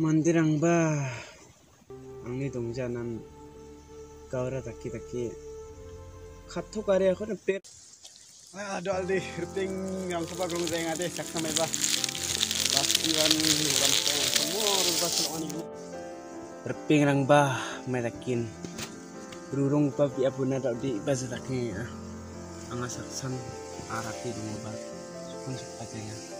Mandirang ba? Angni dongjanan gaura taki taki katok area aku nepet Ah, doal di riting yang coba gong zeng ade sak samai ba. Bastian bukan semua orang pasal on ibu. Reping rang ba? Melakin Rurung pa bi abuna daw di baza taki ang asaksan arati dungo ba? Sukun sepatnya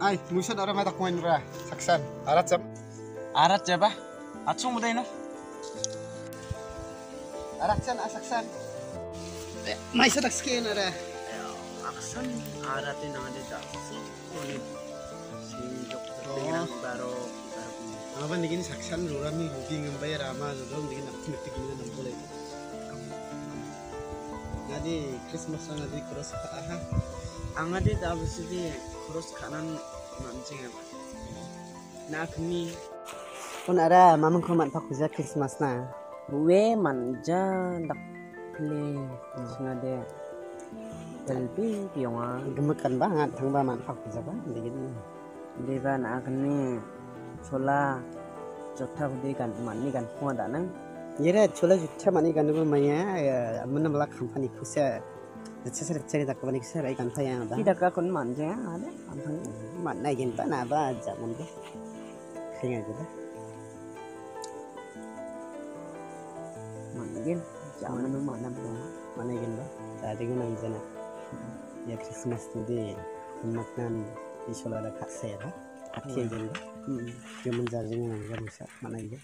Ay, musa orang mata kuan ra. Saksan. Arat jam. arat ya ba atsung mo no Arat san asaksan. Mai sa takskin ara. aksan aratin ang ada tak si dokter tinggal baru baru Ang ban digin saksan rurami hugi ngambay rama dodong digin nak timik digin na boleh. Ngadi Christmas na ngadi cross ka aha. ang ada tak bisa di terus kanan mancing apa nak ni Kun ara mamang ko man pakuja Christmas na. we manja dak play singa de telbi pionga Gemekan banget tang ba man pakuja ba digin. deba nak ni chola jotha kudi kan mani kan kuah dah nang Yere chola jutha mani kan bu maya amna mala company kusa. Sir, sir, nakakunik sir, ay kanta yan ba? Tidak ka kun man dyan, ano? Man na yun ba na ba? Diyan mo ba? Kaya nga ba? Man yun. Diyan mo naman manam ba? Man na yun ba? Dati ko nang dyan na. Ya Christmas today, umak nan isola na kaksa yan ba? Ati yan ba? Yung manjar dyan yung manjar sa manay yan.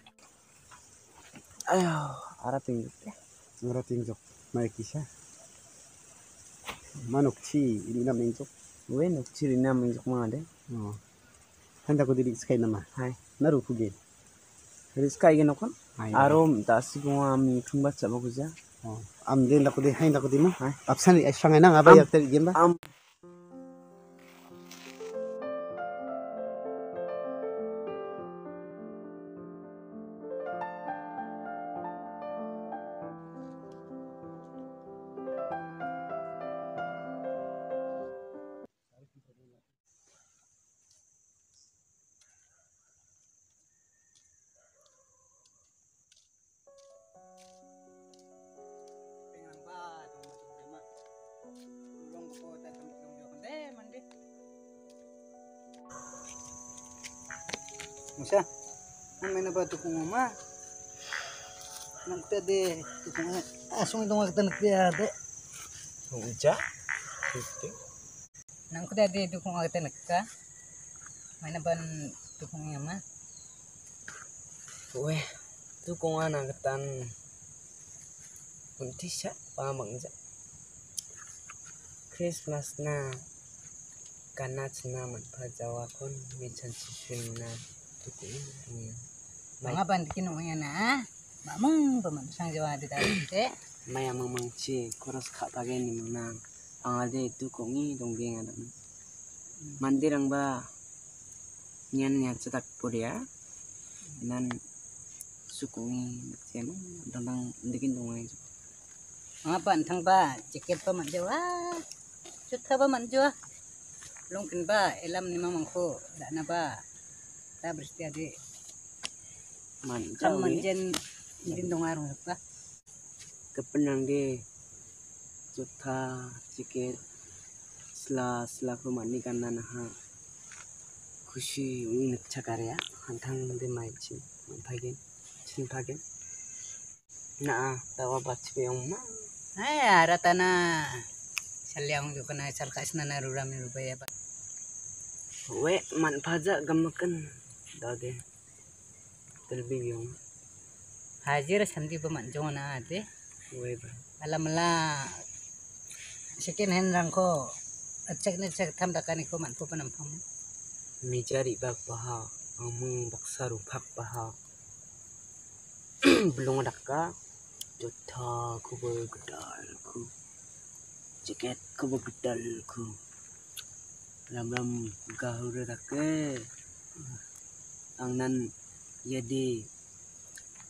Ayaw, arating yun. Arating yun. May kisa. manukchi ininam ingcuk we nukchi ininam ingcuk ma de oh handa ko diri skai nama hai naru kuge riskai ge nokon arom tasi ko ami thungba chaba kuja am den la ko de hain la ko de ma apsan sangai na ngaba yakter gemba am am Musa. Ang may nabato kong mama. Nagtade. Asong itong magta nagtade. uja nang kuda di dukung agak teneka mana ban dukung yang mah we tu kung ana katan kunti siya pamang siya Christmas na kana cina man pajawa kon michan siswing na mga ban kinung yang na? Mamang paman sang jawa di tadi te? Maya mamang chi koros kha page ni manang angade tu kongi dongbeng adam mandirang ba nyan nya cetak puria nan sukungi nakchen dandang ndikin dongai mga ban thang ba jaket paman jawa cutha paman jawa lungkin ba elam ni mamang ko da na ba ta berarti ade manjau manjen ya. jin dong arung apa? Kepenang de. Cutha cikir sela sela kemani karena nah khushi unik cakarya hantang mende maicin bagian cin bagian nah tawa baca yang mah ayah ratana salyang juga na. Salkas ya na narurami rupaya pak we man paja gamakan dade telbi beong hajir sandi paman jawa na we ba alam la second hand rang ko acak na acak tham dakani ko man po panampam Mijari bak baha, amung baksa rupak baha. Belum daka, jota ku bergedal ku. Jaket ku bergedal ku. Ram ram gahur dake. Ang nan yadi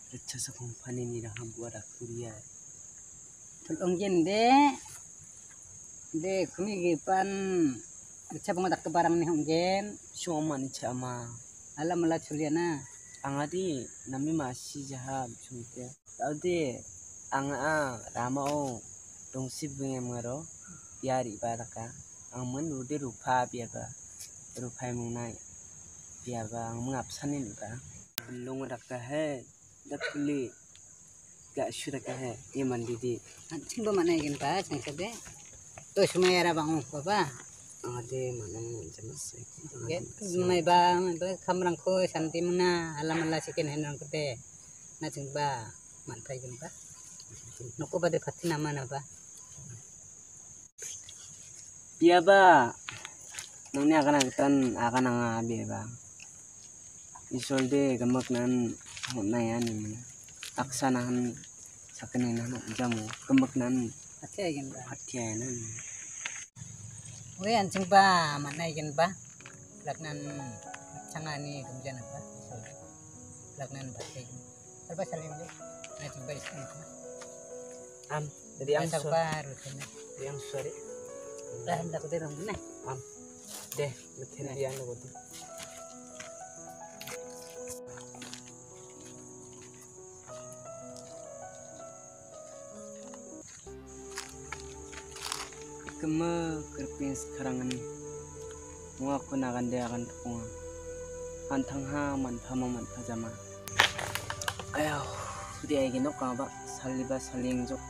Recha sa kumpani ni raham buat aku dia. tulong jen de de kumi gi pan acak bango dak barang ni hong jen? Cuma ni cama. alam mala chuliana ang adi nami masih jahat cumte tadi ang a rama o dong si bunga maro biari baraka ang men ude rupa biaga rupa munai biaga ang mengap sanin ba belum raka he dakli gak syuda ka he iman didi anting ba mana igin pa sang sabe to sumayara bang. Ko ba ang adi manang jamas Get, may ba may ba kamrang ko santi mo na alam ala sikin henan ko te na sing ba man pa igin ba Nuko ba de pati nama na ba Biya ba? Nang niya ka na kitan, aka na nga biya ba? Isolde gamak nan na yan yung aksanahan sa kanina no jamu gamak nan pati igin ba hatya nan Uy, anjing ba? Mana igin ba? Lagnan sangani kumjana ba? Lagnan ba? Apa salim deh? Nanti ba iskan ko? am dari ang Ang sorry ba rutin na. dari ang sorry Dah hendak ko dirang na. am deh betul dia no kemo kerpin sekarang ini. Mau aku nak ganti akan tepung. Antang ha mantah mau mantah zaman. Ayo, sudah ayo nak kau bak saliba saling jok.